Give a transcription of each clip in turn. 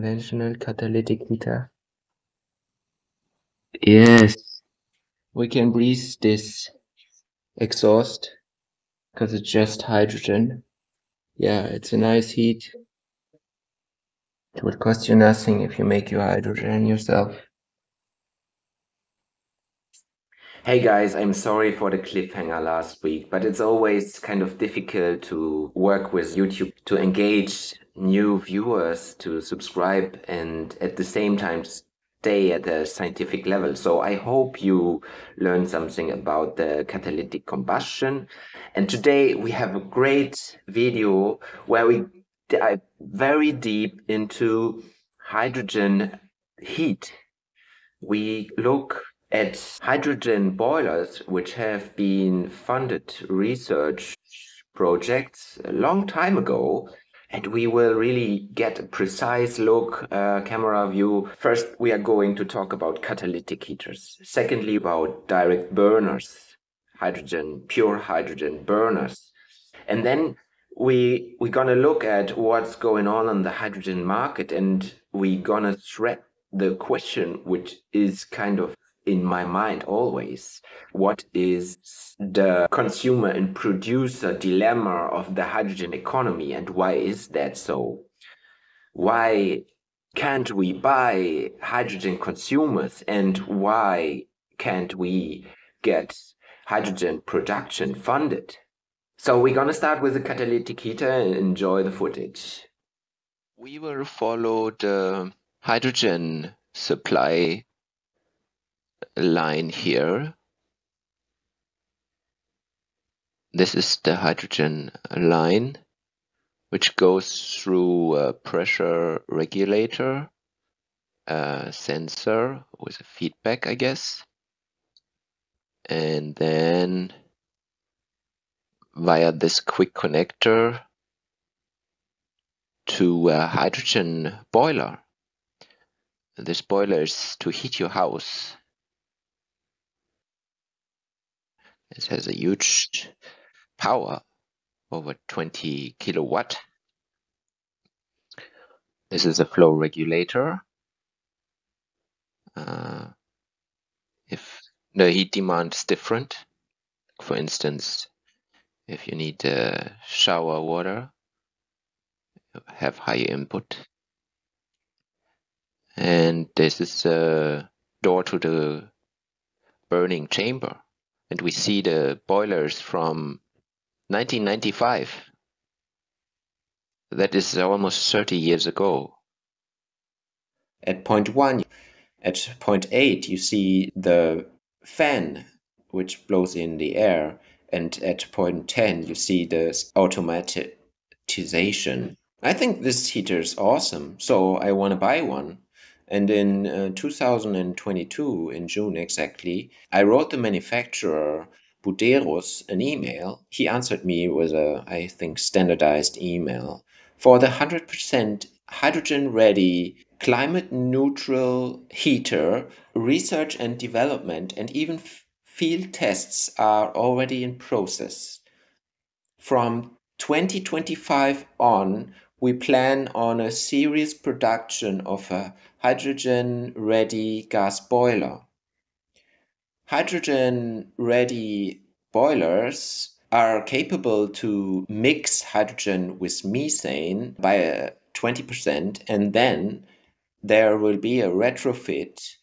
conventional catalytic heater. Yes. We can breathe this exhaust because it's just hydrogen. Yeah, it's a nice heat. It would cost you nothing if you make your hydrogen yourself. Hey guys, I'm sorry for the cliffhanger last week, but it's always kind of difficult to work with YouTube to engage new viewers to subscribe and at the same time stay at a scientific level. So I hope you learned something about the catalytic combustion. And today we have a great video where we dive very deep into hydrogen heat. We look at hydrogen boilers, which have been funded research projects a long time ago. And we will really get a precise look, uh, camera view. First, we are going to talk about catalytic heaters. Secondly, about direct burners, hydrogen, pure hydrogen burners. And then we we're gonna look at what's going on on the hydrogen market and we're gonna thread the question which is kind of in my mind always what is the consumer and producer dilemma of the hydrogen economy and why is that so? Why can't we buy hydrogen consumers and why can't we get hydrogen production funded? So we're going to start with the catalytic heater and enjoy the footage. We will follow the hydrogen supply line here. This is the hydrogen line, which goes through a pressure regulator, a sensor with a feedback, I guess, and then via this quick connector to a hydrogen boiler. This boiler is to heat your house It has a huge power, over 20 kilowatt. This is a flow regulator. Uh, if the heat demand is different, for instance, if you need uh, shower water, have higher input. And this is a door to the burning chamber and we see the boilers from 1995. That is almost 30 years ago. At point one, at point eight, you see the fan which blows in the air, and at point 10, you see the automatization. I think this heater is awesome, so I want to buy one. And in uh, 2022, in June exactly, I wrote the manufacturer Buderus an email. He answered me with a, I think, standardized email. For the 100% hydrogen ready, climate neutral heater, research and development and even field tests are already in process. From 2025 on, we plan on a series production of a hydrogen-ready gas boiler. Hydrogen-ready boilers are capable to mix hydrogen with methane by uh, 20% and then there will be a retrofit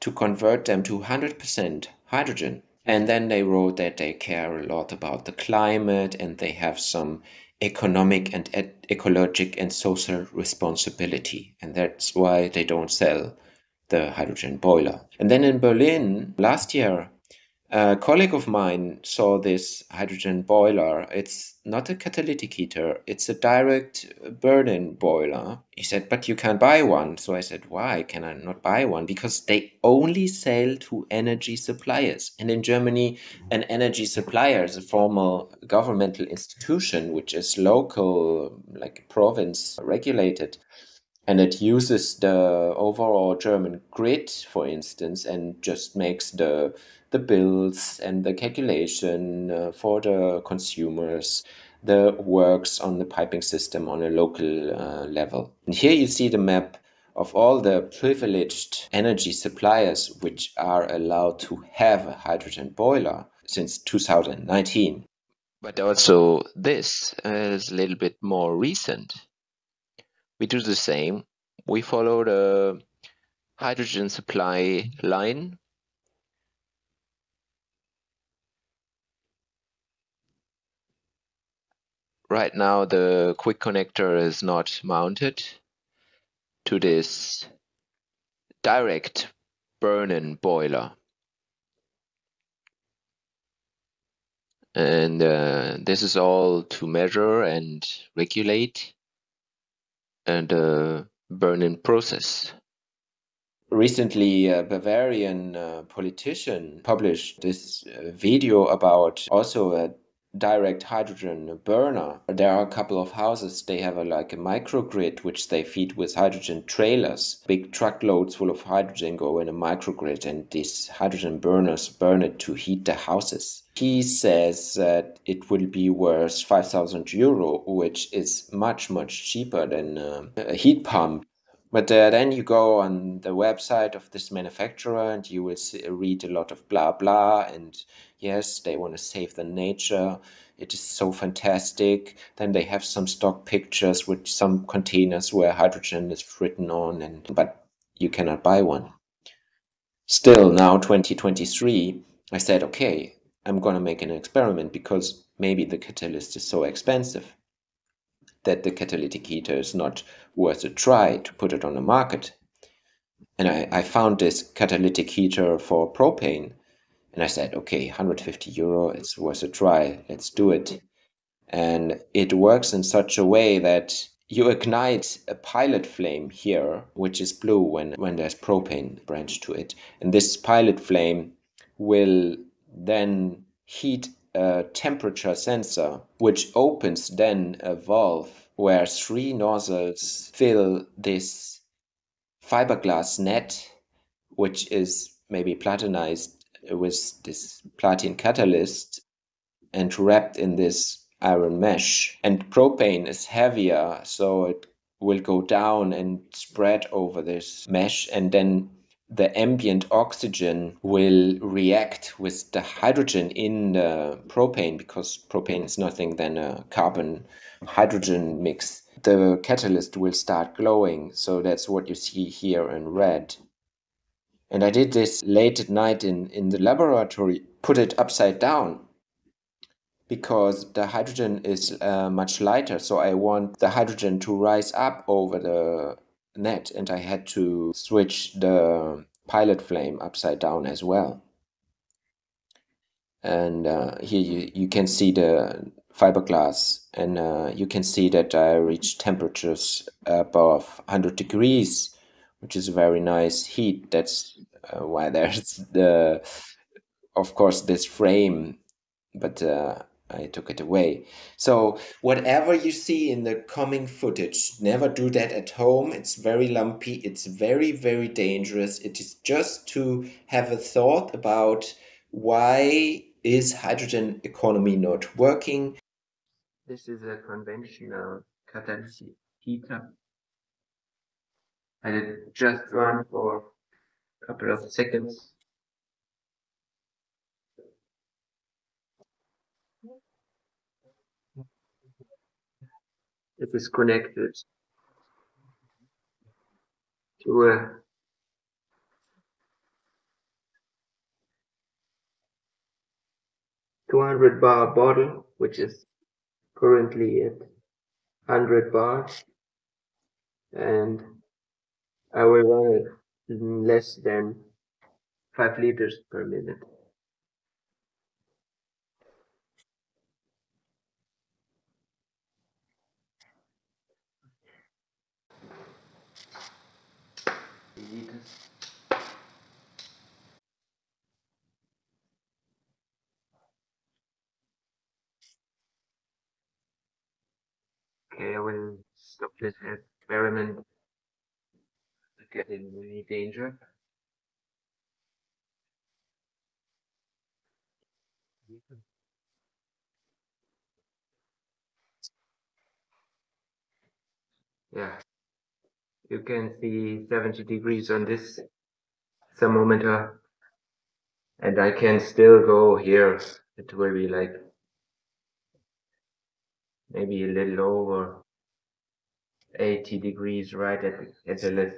to convert them to 100% hydrogen. And then they wrote that they care a lot about the climate and they have some economic and ecologic and social responsibility. And that's why they don't sell the hydrogen boiler. And then in Berlin last year, a colleague of mine saw this hydrogen boiler. It's not a catalytic heater, it's a direct uh, burn-in boiler. He said, But you can't buy one. So I said, Why can I not buy one? Because they only sell to energy suppliers. And in Germany, an energy supplier is a formal governmental institution which is local, like province regulated and it uses the overall German grid, for instance, and just makes the the bills and the calculation uh, for the consumers, the works on the piping system on a local uh, level. And here you see the map of all the privileged energy suppliers which are allowed to have a hydrogen boiler since 2019. But also, this is a little bit more recent. We do the same. We follow the hydrogen supply line right now the quick connector is not mounted to this direct burn-in boiler. And uh, this is all to measure and regulate and uh, burn-in process. Recently, a Bavarian uh, politician published this uh, video about also a direct hydrogen burner. There are a couple of houses, they have a, like a microgrid which they feed with hydrogen trailers. Big truckloads full of hydrogen go in a microgrid and these hydrogen burners burn it to heat the houses. He says that it will be worth 5000 euro, which is much, much cheaper than uh, a heat pump. But uh, then you go on the website of this manufacturer and you will see, read a lot of blah blah. And yes, they want to save the nature. It is so fantastic. Then they have some stock pictures with some containers where hydrogen is written on, and but you cannot buy one. Still, now 2023, I said, okay, I'm gonna make an experiment because maybe the catalyst is so expensive that the catalytic heater is not worth a try to put it on the market. And I, I found this catalytic heater for propane. And I said, okay, 150 euro, it's worth a try. Let's do it. And it works in such a way that you ignite a pilot flame here, which is blue when, when there's propane branch to it. And this pilot flame will then heat a temperature sensor, which opens then a valve where three nozzles fill this fiberglass net, which is maybe platinized with this platinum catalyst and wrapped in this iron mesh. And propane is heavier, so it will go down and spread over this mesh and then the ambient oxygen will react with the hydrogen in the propane because propane is nothing than a carbon hydrogen mix. The catalyst will start glowing. So that's what you see here in red. And I did this late at night in, in the laboratory, put it upside down because the hydrogen is uh, much lighter. So I want the hydrogen to rise up over the net and I had to switch the pilot flame upside down as well. And uh, here you, you can see the fiberglass and uh, you can see that I reached temperatures above 100 degrees, which is a very nice heat. That's uh, why there's the, of course, this frame, but uh, I took it away. So whatever you see in the coming footage, never do that at home. It's very lumpy. It's very, very dangerous. It is just to have a thought about why is hydrogen economy not working? This is a conventional catalytic heater. I did just run for a couple of seconds it is connected to a two hundred bar bottle, which is currently at hundred bars, and I will run it less than five liters per minute. Okay, I will stop this experiment to get in any danger. Yeah. You can see 70 degrees on this thermometer and I can still go here. It will be like maybe a little over 80 degrees right at, at the list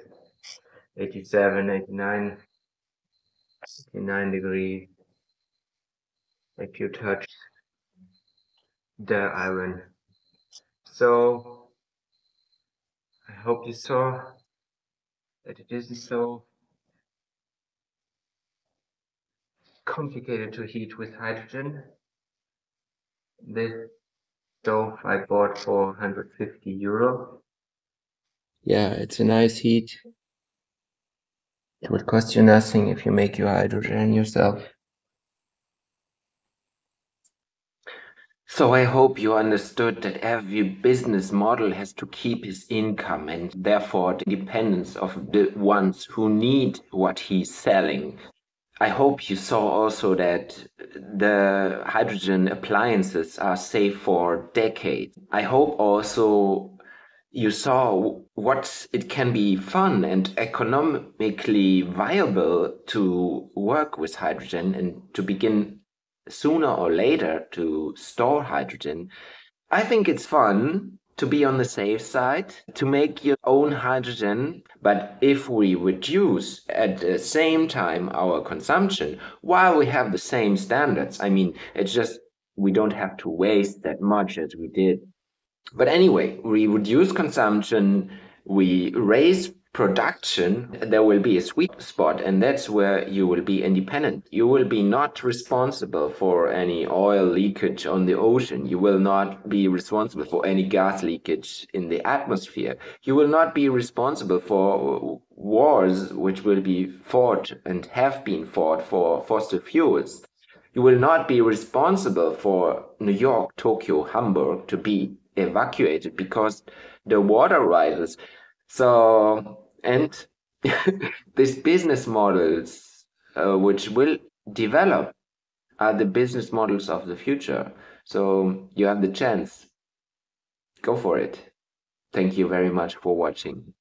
87 89 89 degrees if you touch the iron. So hope you saw that it isn't so complicated to heat with hydrogen. This stove I bought for 150 euro. Yeah, it's a nice heat. It would cost you nothing if you make your hydrogen yourself. So I hope you understood that every business model has to keep his income and therefore the dependence of the ones who need what he's selling. I hope you saw also that the hydrogen appliances are safe for decades. I hope also you saw what it can be fun and economically viable to work with hydrogen and to begin sooner or later to store hydrogen, I think it's fun to be on the safe side, to make your own hydrogen. But if we reduce at the same time our consumption while we have the same standards, I mean, it's just we don't have to waste that much as we did. But anyway, we reduce consumption, we raise production, there will be a sweet spot, and that's where you will be independent. You will be not responsible for any oil leakage on the ocean. You will not be responsible for any gas leakage in the atmosphere. You will not be responsible for wars which will be fought and have been fought for fossil fuels. You will not be responsible for New York, Tokyo, Hamburg to be evacuated because the water rises. So and these business models uh, which will develop are the business models of the future. So you have the chance. Go for it. Thank you very much for watching